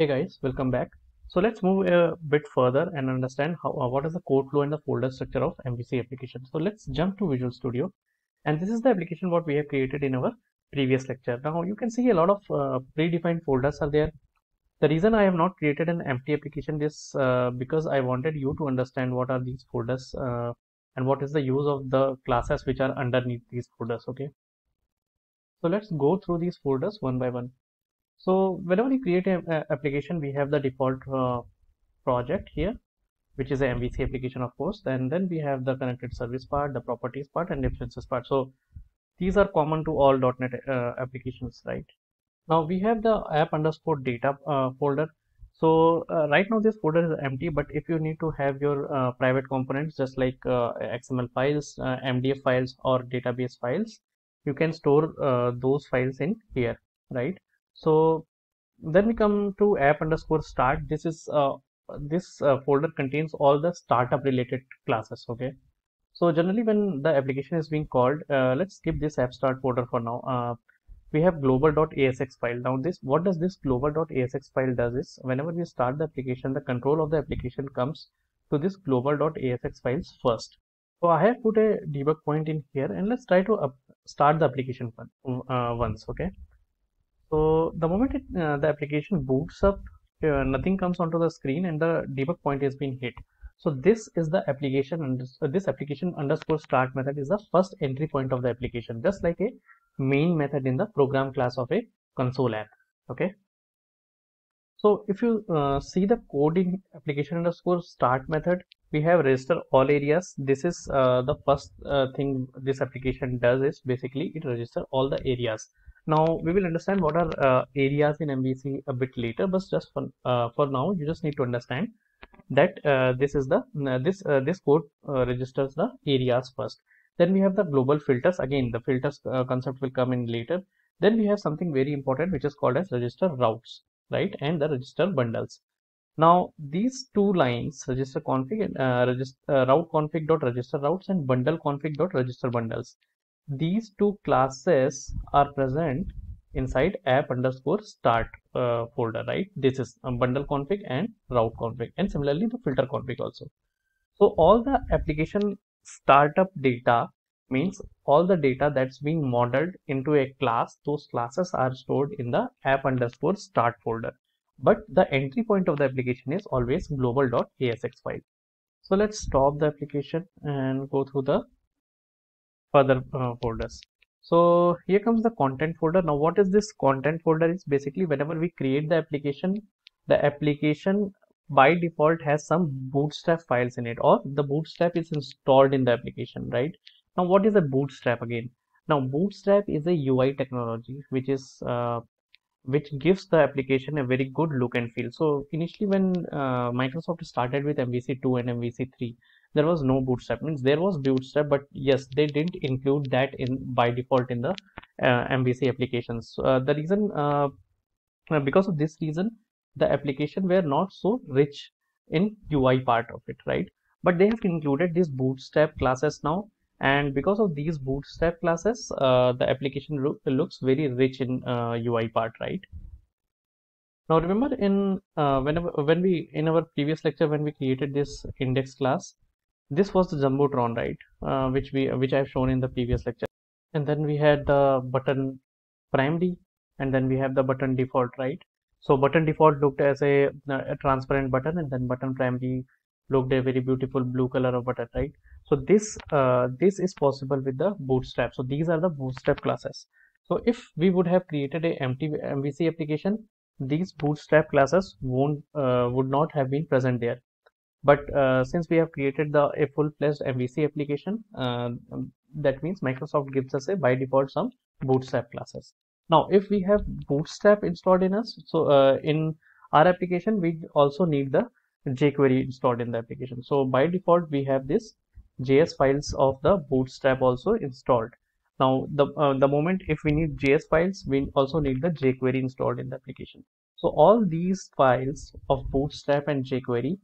Hey guys, welcome back. So let's move a bit further and understand how uh, what is the code flow and the folder structure of MVC application. So let's jump to Visual Studio and this is the application what we have created in our previous lecture. Now you can see a lot of uh, predefined folders are there. The reason I have not created an empty application is uh, because I wanted you to understand what are these folders uh, and what is the use of the classes which are underneath these folders. Okay. So let's go through these folders one by one. So whenever you create an application, we have the default uh, project here, which is a MVC application, of course. And then we have the connected service part, the properties part, and references part. So these are common to all .NET uh, applications, right? Now we have the app underscore data uh, folder. So uh, right now this folder is empty, but if you need to have your uh, private components, just like uh, XML files, MDF files, or database files, you can store those files in here, right? So then we come to app underscore start this is uh, this uh, folder contains all the startup related classes okay? So generally when the application is being called uh, let's skip this app start folder for now. Uh, we have global.asax file. Now this what does this global.asax file does is whenever we start the application the control of the application comes to this global.asax files first. So i have put a debug point in here and let's try to start the application uh, once okay so the moment it, uh, the application boots up, uh, nothing comes onto the screen and the debug point has been hit. So this is the application and uh, this application underscore start method is the first entry point of the application, just like a main method in the program class of a console app. Okay. So if you uh, see the code in application underscore start method, we have register all areas. This is uh, the first thing this application does is basically it register all the areas now we will understand what are uh, areas in MVC a bit later, but just for, uh, for now, you just need to understand that uh, this is the uh, this uh, this code uh, registers the areas first. Then we have the global filters. Again, the filters concept will come in later. Then we have something very important which is called as register routes, right? And the register bundles. Now these two lines, register config and register route config dot register routes and bundle config dot register bundles these two classes are present inside app underscore start uh, folder right? This is um, bundle config and route config and similarly the filter config also. So all the application startup data means all the data that's being modeled into a class those classes are stored in the app underscore start folder. But the entry point of the application is always global.asax file. So let's stop the application and go through the further uh, folders. So here comes the content folder. Now what is this content folder? Is basically whenever we create the application the application by default has some bootstrap files in it or the bootstrap is installed in the application right? Now what is a bootstrap again? Now bootstrap is a ui technology which is uh, which gives the application a very good look and feel. So initially when uh, microsoft started with mvc2 and mvc3 there was no bootstrap. Means there was bootstrap but yes they didn't include that in by default in the uh, mvc applications. Uh, the reason uh, uh, because of this reason the application were not so rich in ui part of it right? But they have included these bootstrap classes now and because of these bootstrap classes uh, the application look, looks very rich in ui uh, part right? Now remember in whenever when we in our previous lecture when we created this index class this was the jumbotron right? Uh, which we which i've shown in the previous lecture. And then we had the button primd and then we have the button default right? So button default looked as a, a transparent button and then button primd looked a very beautiful blue color of button right? So this uh, this is possible with the bootstrap. So these are the bootstrap classes. So if we would have created a empty mvc application these bootstrap classes won't uh, would not have been present there. But uh, since we have created the a full-fledged MVC application uh, that means Microsoft gives us a by default some bootstrap classes. Now if we have bootstrap installed in us so uh, in our application we also need the jQuery installed in the application. So by default we have this JS files of the bootstrap also installed. Now the uh, the moment if we need JS files we also need the jQuery installed in the application. So all these files of bootstrap and jQuery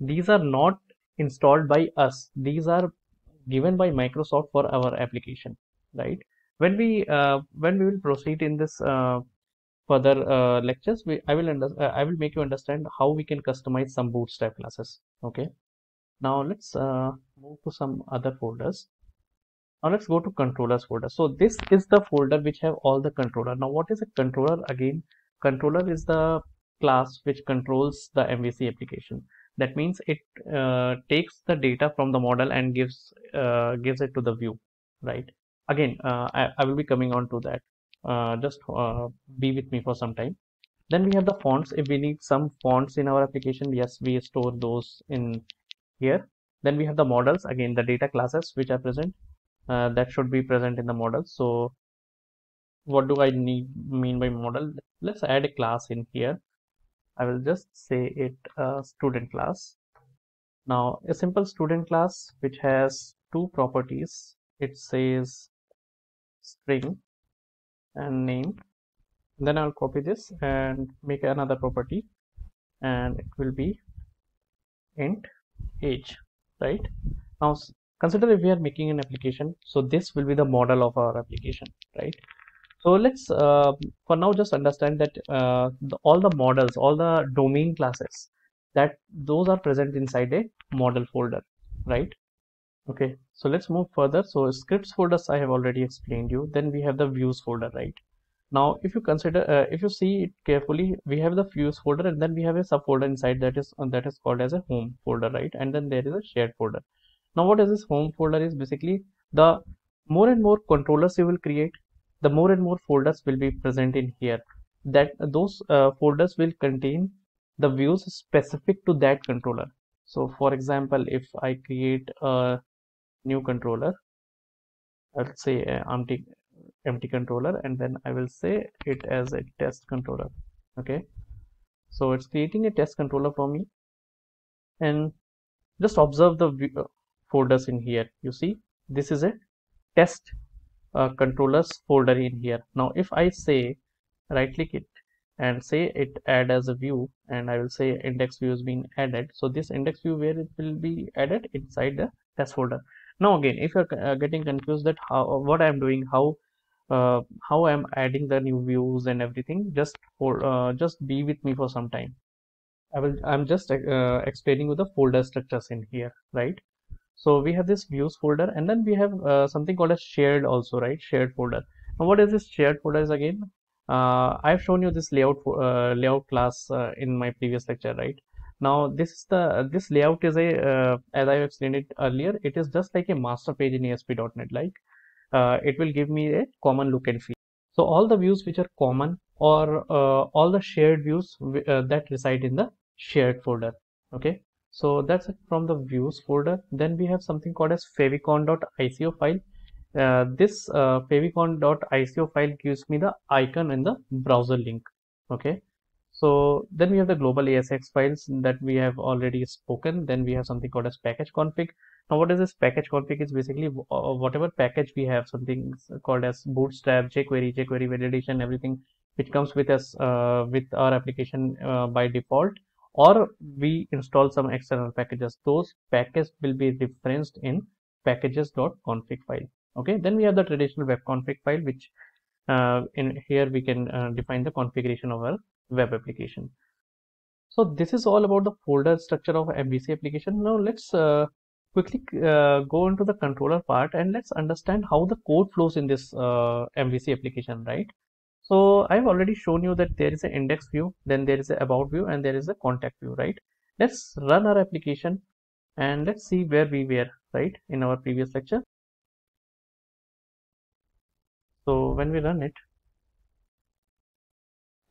these are not installed by us. These are given by microsoft for our application right? When we uh, when we will proceed in this uh, further uh, lectures we, I will under, uh, I will make you understand how we can customize some bootstrap classes okay? Now let's uh, move to some other folders. Now let's go to controllers folder. So this is the folder which have all the controller. Now what is a controller? Again controller is the class which controls the MVC application. That means it uh, takes the data from the model and gives uh, gives it to the view right? Again uh, I, I, will be coming on to that just uh, be with me for some time. Then we have the fonts. If we need some fonts in our application yes we store those in here. Then we have the models. Again the data classes which are present uh, that should be present in the model so what do I need mean by model? Let's add a class in here. I will just say it a student class. Now a simple student class which has two properties. It says string and name. Then I'll copy this and make another property. And it will be int age right? Now consider if we are making an application. So this will be the model of our application right? So let's uh, for now just understand that uh, the, all the models all the domain classes that those are present inside a model folder right okay so let's move further. So scripts folders i have already explained you. Then we have the views folder right? Now if you consider uh, if you see it carefully we have the views folder and then we have a subfolder inside that is uh, that is called as a home folder right? And then there is a shared folder. Now what is this home folder is basically the more and more controllers you will create the more and more folders will be present in here. That those uh, folders will contain the views specific to that controller. So for example if i create a new controller. Let's say empty empty controller and then I will say it as a test controller okay? So it's creating a test controller for me. And just observe the uh, folders in here. You see this is a test uh, controllers folder in here. Now if I say right click it and say it add as a view and I will say index view has been added. So this index view where it will be added inside the test folder now again if you're uh, getting confused that how what i'm doing how uh, how i'm adding the new views and everything just for uh, just be with me for some time. I will i'm just uh, explaining with the folder structures in here right? So we have this views folder and then we have uh, something called a shared also right? Shared folder. Now what is this shared folder is again uh, i've shown you this layout layout class in my previous lecture right now this is the this layout is a uh, as i explained it earlier it is just like a master page in asp.net like uh, it will give me a common look and feel. So all the views which are common or uh, all the shared views uh, that reside in the shared folder okay? So that's it from the views folder. Then we have something called as favicon.ico file. Uh, this uh, favicon.ico file gives me the icon in the browser link okay so then we have the global ASAX files that we have already spoken. Then we have something called as package config. Now what is this package config? Is basically uh, whatever package we have, something called as Bootstrap, jQuery, jQuery validation, everything which comes with us uh, with our application uh, by default, or we install some external packages. Those packages will be referenced in packages.config file. Okay, then we have the traditional web config file, which uh, in here we can uh, define the configuration of our web application. So this is all about the folder structure of MVC application. Now let's uh, quickly uh, go into the controller part and let's understand how the code flows in this uh, MVC application, right? So I've already shown you that there is an index view, then there is a about view and there is a contact view, right? Let's run our application and let's see where we were, right, in our previous lecture. So when we run it,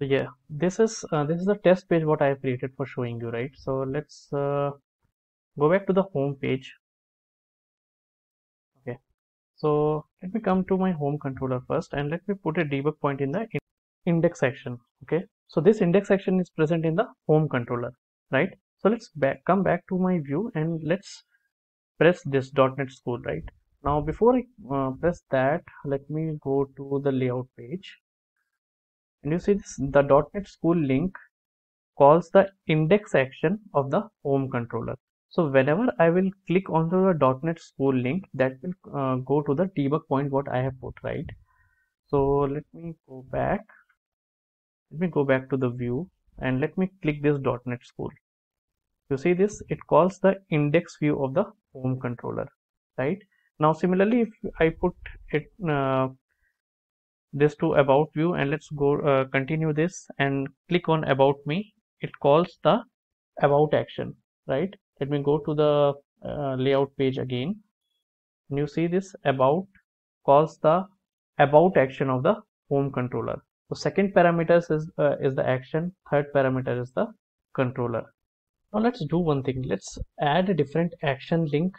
so yeah this is uh, this is the test page what I have created for showing you right? So let's uh, go back to the home page. Okay. So let me come to my home controller first and let me put a debug point in the index section. Okay. So this index section is present in the home controller right? So let's back come back to my view and let's press this .NET school right? Now before I uh, press that let me go to the layout page and you see this the .NET school link calls the index action of the home controller. So whenever I will click onto the .NET school link that will uh, go to the debug point what I have put right? So let me go back. Let me go back to the view and let me click this .NET School. You see this it calls the index view of the home controller right? Now similarly if I put it uh, this to about view and let's go uh, continue this and click on about me. It calls the about action right? Let me go to the uh, layout page again. And you see this? About calls the about action of the home controller. So second parameter is uh, is the action. Third parameter is the controller. Now let's do one thing. Let's add a different action link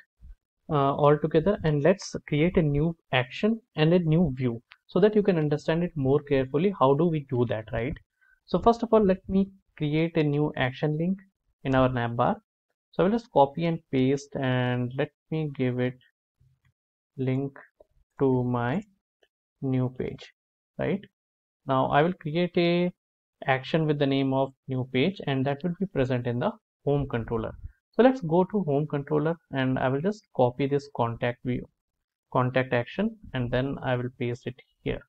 uh, altogether and let's create a new action and a new view so that you can understand it more carefully how do we do that right? So first of all let me create a new action link in our navbar so I will just copy and paste and let me give it link to my new page right? Now I will create a action with the name of new page and that will be present in the home controller. So let's go to home controller and I will just copy this contact view contact action and then I will paste it here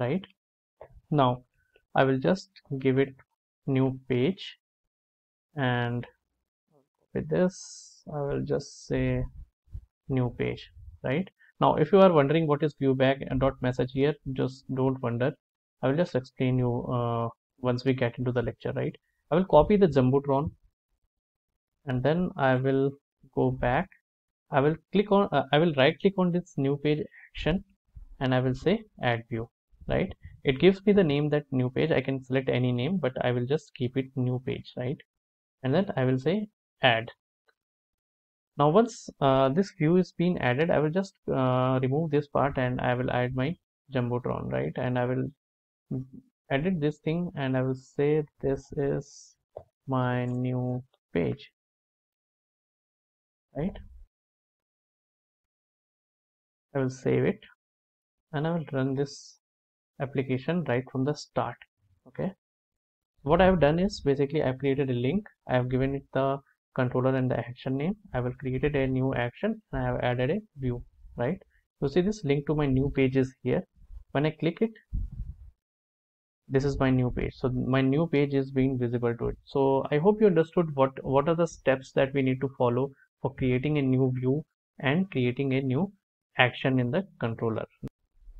right? Now I will just give it new page and with this I will just say new page right? Now if you are wondering what is viewbag and dot message here just don't wonder. I will just explain you uh, once we get into the lecture right? I will copy the jumbotron and then I will go back I will click on uh, I will right click on this new page action and I will say add view right? It gives me the name that new page. I can select any name but I will just keep it new page right? And then I will say add. Now once uh, this view is being added I will just uh, remove this part and I will add my jumbotron right? And I will edit this thing and I will say this is my new page right I will save it and I will run this application right from the start okay? What I have done is basically I've created a link. I have given it the controller and the action name. I will created a new action and I have added a view right? You see this link to my new page is here. When I click it this is my new page. So my new page is being visible to it. So I hope you understood what what are the steps that we need to follow for creating a new view and creating a new action in the controller.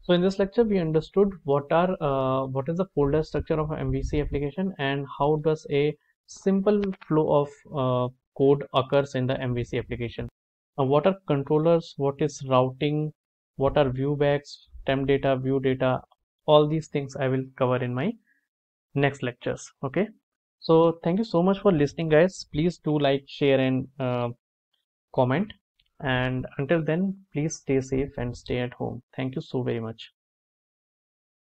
So in this lecture we understood what are uh, what is the folder structure of MVC application and how does a simple flow of uh, code occurs in the MVC application. What are controllers, what is routing, what are viewbags, temp data, view data, all these things I will cover in my next lectures. Okay. So thank you so much for listening guys. Please do like, share and uh, comment and until then please stay safe and stay at home. Thank you so very much